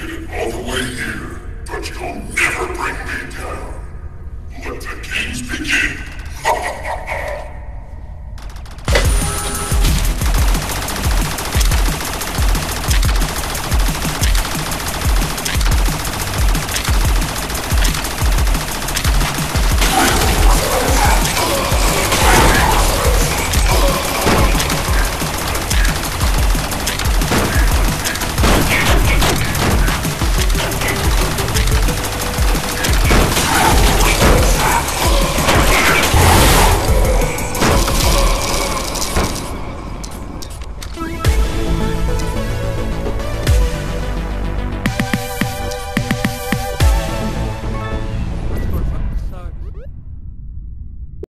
made it all the way here, but you'll never bring me down. Let the games begin.